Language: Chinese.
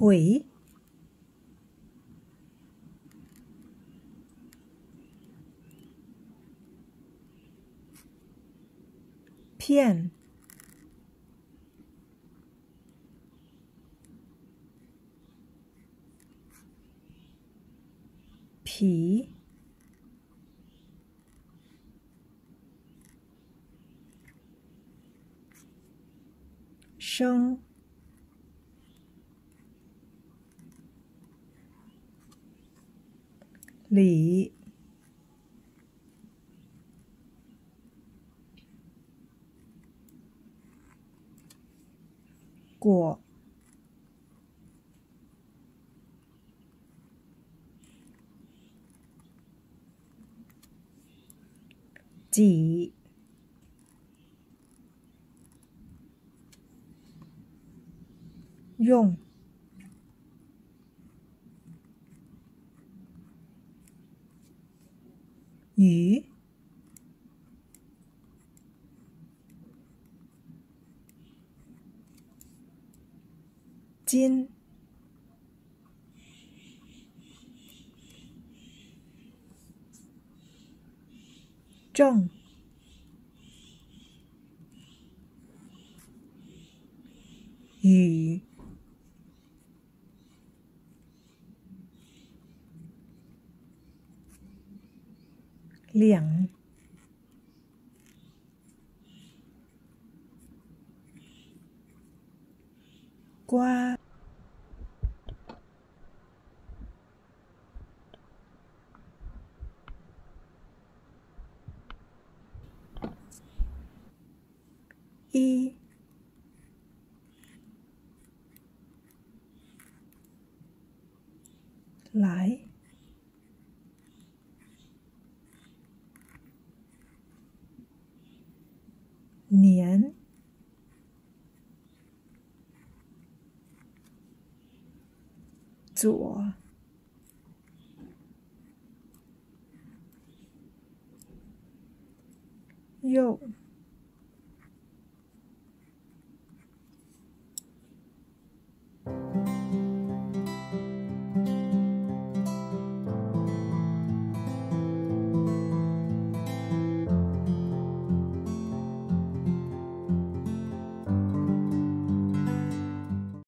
回，骗，皮，生。李，果，几，用。雨，金，正，雨。 เหลียง กว่าอีหลาย 年左右。